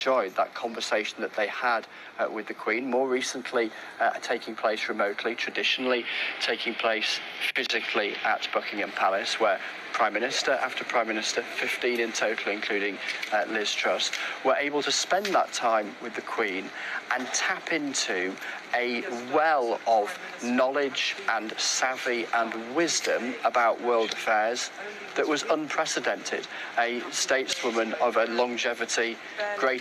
enjoyed that conversation that they had uh, with the Queen, more recently uh, taking place remotely, traditionally taking place physically at Buckingham Palace, where Prime Minister after Prime Minister, 15 in total, including uh, Liz Truss, were able to spend that time with the Queen and tap into a well of knowledge and savvy and wisdom about world affairs that was unprecedented. A stateswoman of a longevity greater